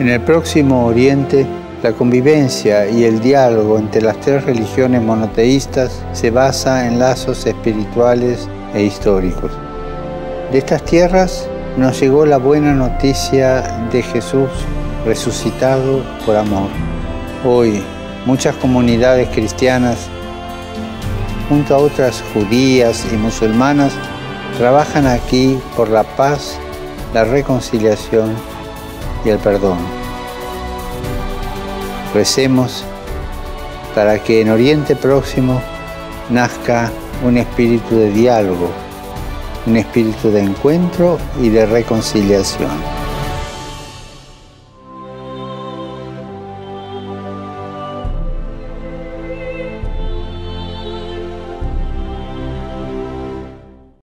En el próximo Oriente, la convivencia y el diálogo entre las tres religiones monoteístas se basa en lazos espirituales e históricos. De estas tierras nos llegó la buena noticia de Jesús resucitado por amor. Hoy, muchas comunidades cristianas, junto a otras judías y musulmanas, trabajan aquí por la paz, la reconciliación y el perdón. Recemos para que en Oriente Próximo nazca un espíritu de diálogo, un espíritu de encuentro y de reconciliación.